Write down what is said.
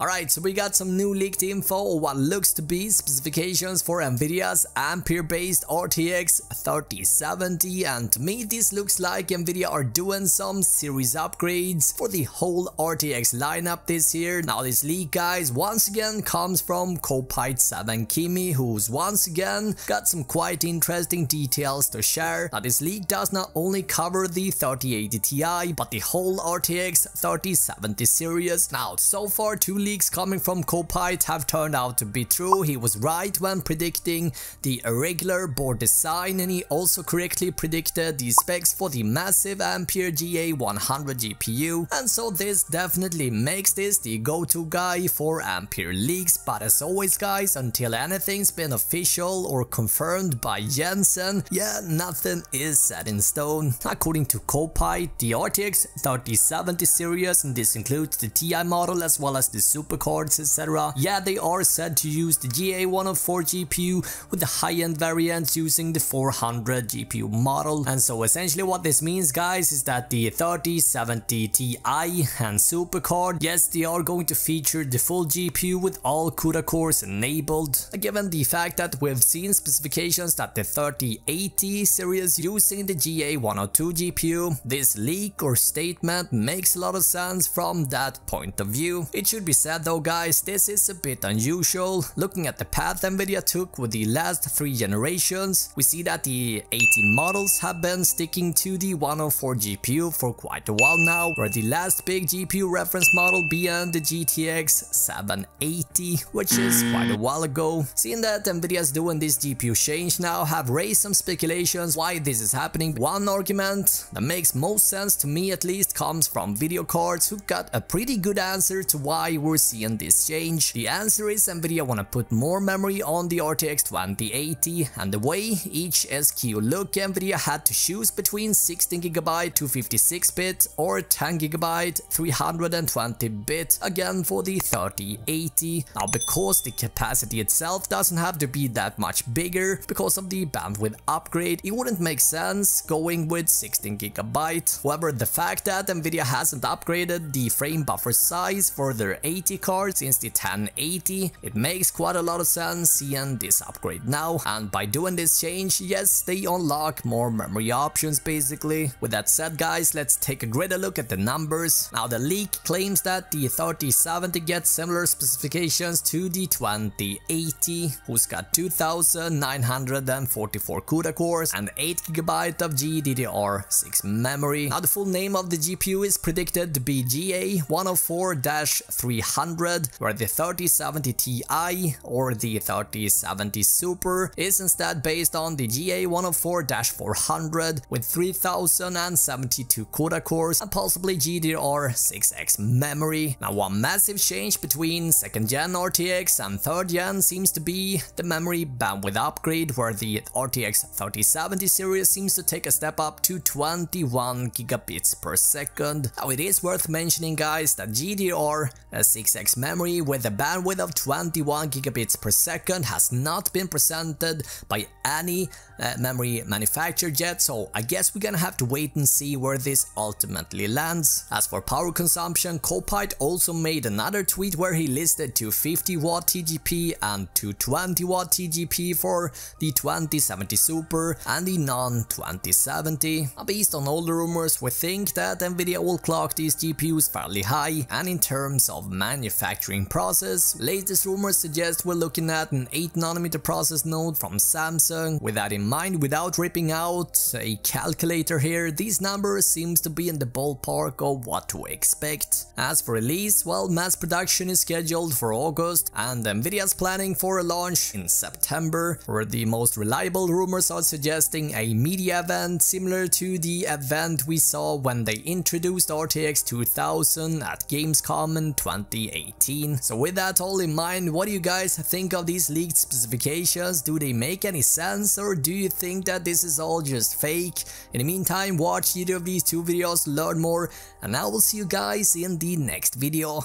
Alright, so we got some new leaked info what looks to be specifications for Nvidia's Ampere-based RTX 3070 and to me this looks like Nvidia are doing some series upgrades for the whole RTX lineup this year. Now this leak guys once again comes from Kopite7Kimi who's once again got some quite interesting details to share. Now this leak does not only cover the 3080 Ti but the whole RTX 3070 series. Now so far two leaks coming from Kopite have turned out to be true. He was right when predicting the irregular board design and he also correctly predicted the specs for the massive Ampere GA100 GPU and so this definitely makes this the go-to guy for Ampere leaks but as always guys until anything's been official or confirmed by Jensen yeah nothing is set in stone. According to Kopite the RTX 3070 series and this includes the TI model as well as the supercards etc. Yeah they are said to use the GA104 GPU with the high-end variants using the 400 GPU model and so essentially what this means guys is that the 3070 Ti and supercard yes they are going to feature the full GPU with all CUDA cores enabled given the fact that we've seen specifications that the 3080 series using the GA102 GPU this leak or statement makes a lot of sense from that point of view. It should be said though guys, this is a bit unusual. Looking at the path Nvidia took with the last three generations, we see that the 80 models have been sticking to the 104 GPU for quite a while now, where the last big GPU reference model beyond the GTX 780, which is quite a while ago. Seeing that Nvidia's doing this GPU change now have raised some speculations why this is happening. One argument that makes most sense to me at least comes from VideoCardz who got a pretty good answer to why we're seeing this change? The answer is Nvidia wanna put more memory on the RTX 2080 and the way each SKU look Nvidia had to choose between 16GB 256-bit or 10GB 320-bit again for the 3080. Now because the capacity itself doesn't have to be that much bigger because of the bandwidth upgrade it wouldn't make sense going with 16GB. However the fact that Nvidia hasn't upgraded the frame buffer size for their 80 card since the 1080, it makes quite a lot of sense seeing this upgrade now and by doing this change, yes, they unlock more memory options basically. With that said guys, let's take a greater look at the numbers. Now the leak claims that the 3070 gets similar specifications to the 2080, who's got 2944 CUDA cores and 8GB of GDDR6 memory. Now the full name of the GPU is predicted to be GA104-300 where the 3070 Ti or the 3070 Super is instead based on the GA104-400 with 3072 CUDA cores and possibly GDDR6X memory. Now one massive change between 2nd gen RTX and 3rd gen seems to be the memory bandwidth upgrade where the RTX 3070 series seems to take a step up to 21 gigabits per second. Now it is worth mentioning guys that GDDR6 uh, 6x memory with a bandwidth of 21 gigabits per second has not been presented by any uh, memory manufacturer yet, so I guess we're gonna have to wait and see where this ultimately lands. As for power consumption, Kopite also made another tweet where he listed 250 watt TGP and 220 watt TGP for the 2070 Super and the non-2070. Based on all the rumors, we think that Nvidia will clock these GPUs fairly high and in terms of manufacturing process, latest rumors suggest we're looking at an 8nm process node from Samsung. With that in mind, without ripping out a calculator here, these numbers seems to be in the ballpark of what to expect. As for release, well, mass production is scheduled for August and Nvidia's planning for a launch in September, where the most reliable rumors are suggesting a media event similar to the event we saw when they introduced RTX 2000 at Gamescom in 2018. So with that all in mind, what do you guys think of these leaked specifications? Do they make any sense or do you think that this is all just fake? In the meantime, watch either of these two videos, learn more, and I will see you guys in the next video.